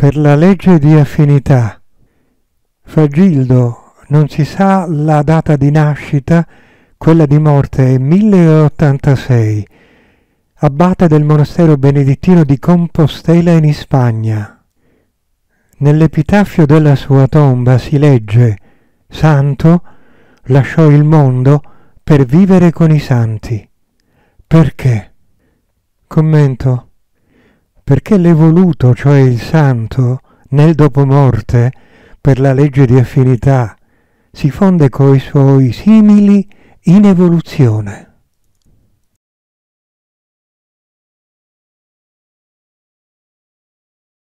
per la legge di affinità. Fagildo non si sa la data di nascita, quella di morte è 1086, abate del monastero benedittino di Compostela in Spagna. Nell'epitafio della sua tomba si legge Santo lasciò il mondo per vivere con i santi. Perché? Commento. Perché l'evoluto, cioè il santo, nel dopomorte, per la legge di affinità, si fonde coi suoi simili in evoluzione.